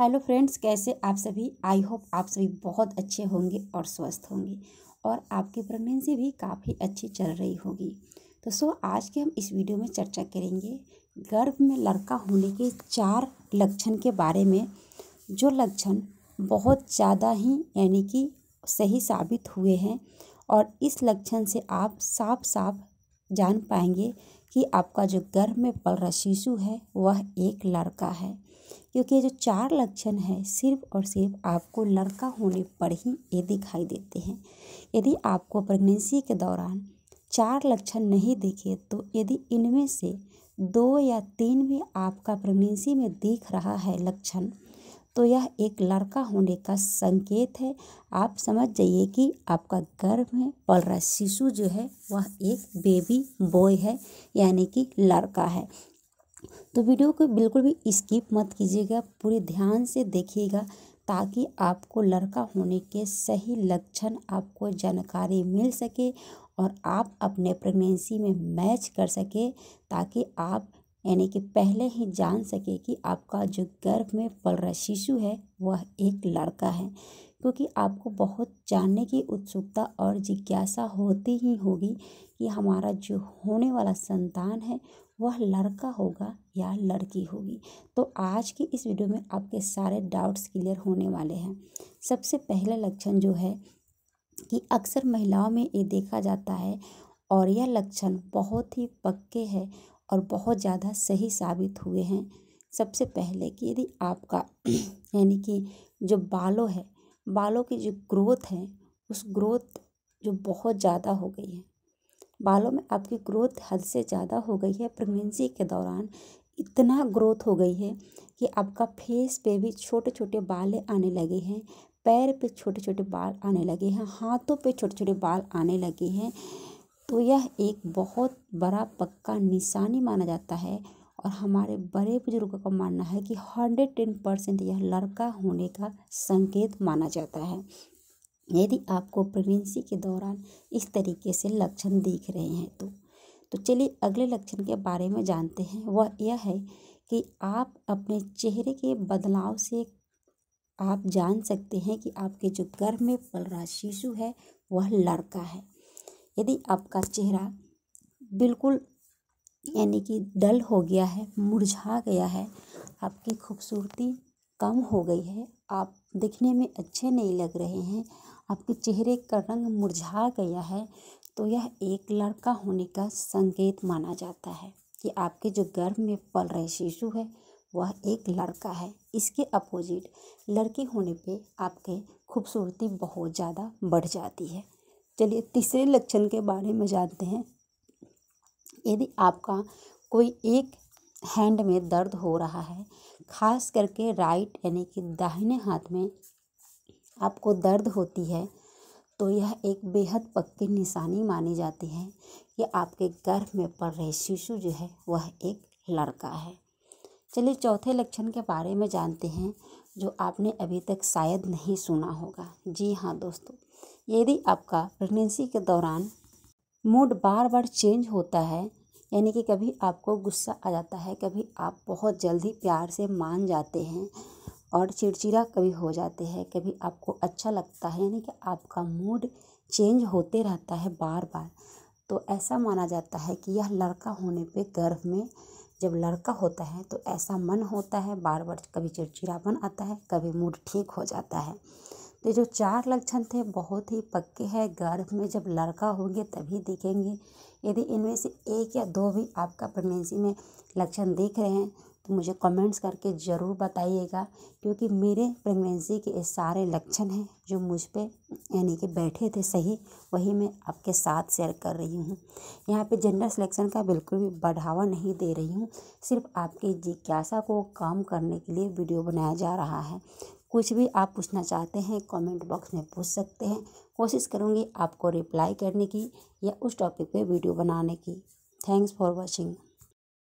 Hello friends, कैसे आप सभी? आई होप आप सभी बहुत अच्छे होंगे और स्वस्थ होंगे और आपकी प्रेगनेंसी भी काफ़ी अच्छी चल रही होगी। तो सो, आज के हम इस वीडियो में चर्चा करेंगे गर्भ में लड़का होने के चार लक्षण के बारे में। जो लक्षण बहुत ज़्यादा ही यानी कि सही साबित हुए हैं और इस लक्षण से आप साफ़ साफ़ जान पाएँगे कि आपका जो गर्भ में पल रहा शिशु है, वह एक लड़का है। क्योंकि ये जो चार लक्षण हैं, सिर्फ़ और सिर्फ़ आपको लड़का होने पर ही ये दिखाई देते हैं। यदि आपको प्रेगनेंसी के दौरान चार लक्षण नहीं दिखे तो यदि इनमें से दो या तीन भी आपका प्रेगनेंसी में दिख रहा है लक्षण तो यह एक लड़का होने का संकेत है। आप समझ जाइए कि आपका गर्भ में पल रहा शिशु जो है, वह एक बेबी बॉय है, यानी कि लड़का है। तो वीडियो को बिल्कुल भी स्किप मत कीजिएगा, पूरे ध्यान से देखिएगा ताकि आपको लड़का होने के सही लक्षण, आपको जानकारी मिल सके और आप अपने प्रेगनेंसी में मैच कर सके ताकि आप, यानी कि पहले ही जान सके कि आपका जो गर्भ में पल रहा शिशु है, वह एक लड़का है। क्योंकि आपको बहुत जानने की उत्सुकता और जिज्ञासा होती ही होगी कि हमारा जो होने वाला संतान है वह लड़का होगा या लड़की होगी। तो आज की इस वीडियो में आपके सारे डाउट्स क्लियर होने वाले हैं। सबसे पहला लक्षण जो है कि अक्सर महिलाओं में ये देखा जाता है और यह लक्षण बहुत ही पक्के हैं और बहुत ज़्यादा सही साबित हुए हैं। सबसे पहले कि यदि आपका यानी कि जो बालों है, बालों की जो ग्रोथ है, उस ग्रोथ जो बहुत ज़्यादा हो गई है बालों में आपकी ग्रोथ हद से ज़्यादा हो गई है। प्रेगनेंसी के दौरान इतना ग्रोथ हो गई है कि आपका फेस पे भी छोटे छोटे बाल आने लगे हैं। पैर पे छोटे छोटे बाल आने लगे हैं। हाथों पे छोटे छोटे बाल आने लगे हैं। तो यह एक बहुत बड़ा पक्का निशानी माना जाता है और हमारे बड़े बुज़ुर्गों का मानना है कि हंड्रेड टेन परसेंट यह लड़का होने का संकेत माना जाता है। यदि आपको प्रेगनेंसी के दौरान इस तरीके से लक्षण दिख रहे हैं तो तो चलिए अगले लक्षण के बारे में जानते हैं। वह यह है कि आप अपने चेहरे के बदलाव से आप जान सकते हैं कि आपके जो गर्भ में पल रहा शिशु है, वह लड़का है। यदि आपका चेहरा बिल्कुल यानी कि डल हो गया है, मुरझा गया है, आपकी खूबसूरती कम हो गई है, आप दिखने में अच्छे नहीं लग रहे हैं आपके चेहरे का रंग मुरझा गया है तो यह एक लड़का होने का संकेत माना जाता है कि आपके जो गर्भ में पल रहे शिशु है, वह एक लड़का है। इसके अपोजिट लड़की होने पे आपके खूबसूरती बहुत ज़्यादा बढ़ जाती है। चलिए तीसरे लक्षण के बारे में जानते हैं। यदि आपका कोई एक हैंड में दर्द हो रहा है, खास करके राइट यानी कि दाहिने हाथ में आपको दर्द होती है तो यह एक बेहद पक्की निशानी मानी जाती है कि आपके गर्भ में पड़ रहे शिशु जो है, वह एक लड़का है। चलिए चौथे लक्षण के बारे में जानते हैं, जो आपने अभी तक शायद नहीं सुना होगा। जी हाँ दोस्तों, यदि आपका प्रेगनेंसी के दौरान मूड बार बार चेंज होता है, यानी कि कभी आपको गुस्सा आ जाता है, कभी आप बहुत जल्दी प्यार से मान जाते हैं और चिड़चिड़ा कभी हो जाते हैं, कभी आपको अच्छा लगता है, यानी कि आपका मूड चेंज होते रहता है बार बार तो ऐसा माना जाता है कि यह लड़का होने पे गर्भ में जब लड़का होता है तो ऐसा मन होता है बार बार कभी चिड़चिड़ापन आता है, कभी मूड ठीक हो जाता है। तो जो चार लक्षण थे, बहुत ही पक्के हैं। गर्भ में जब लड़का होंगे, तभी दिखेंगे। यदि इनमें से एक या दो भी आपका प्रेगनेंसी में लक्षण देख रहे हैं तो मुझे कमेंट्स करके ज़रूर बताइएगा, क्योंकि मेरे प्रेगनेंसी के सारे लक्षण हैं जो मुझ पे, यानी कि बैठे थे सही, वही मैं आपके साथ शेयर कर रही हूँ। यहाँ पे जेंडर सिलेक्शन का बिल्कुल भी बढ़ावा नहीं दे रही हूँ, सिर्फ़ आपकी जिज्ञासा को काम करने के लिए वीडियो बनाया जा रहा है। कुछ भी आप पूछना चाहते हैं कमेंट बॉक्स में पूछ सकते हैं। कोशिश करूँगी आपको रिप्लाई करने की या उस टॉपिक पे वीडियो बनाने की। Thanks for watching